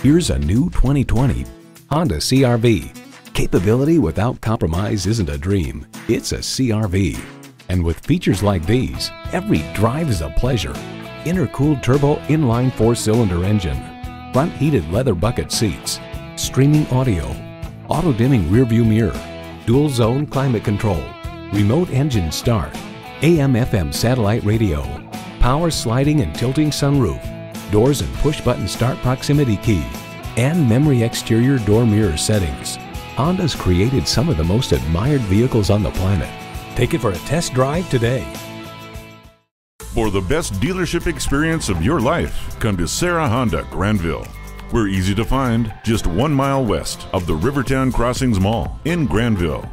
Here's a new 2020 Honda CRV. Capability without compromise isn't a dream, it's a CRV. And with features like these, every drive is a pleasure. Intercooled turbo inline four-cylinder engine, front heated leather bucket seats, streaming audio, auto dimming rearview mirror, dual zone climate control, remote engine start, AM FM satellite radio, power sliding and tilting sunroof, doors and push button start proximity key, and memory exterior door mirror settings. Honda's created some of the most admired vehicles on the planet. Take it for a test drive today. For the best dealership experience of your life, come to Serra Honda Grandville. We're easy to find, just one mile west of the Rivertown Crossings Mall in Grandville.